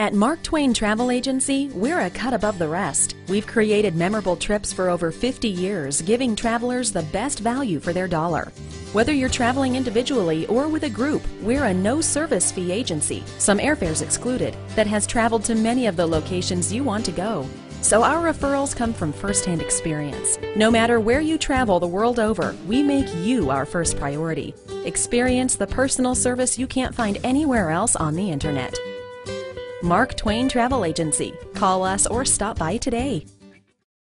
At Mark Twain Travel Agency, we're a cut above the rest. We've created memorable trips for over 50 years, giving travelers the best value for their dollar. Whether you're traveling individually or with a group, we're a no service fee agency, some airfares excluded, that has traveled to many of the locations you want to go. So our referrals come from firsthand experience. No matter where you travel the world over, we make you our first priority. Experience the personal service you can't find anywhere else on the internet. Mark Twain Travel Agency. Call us or stop by today.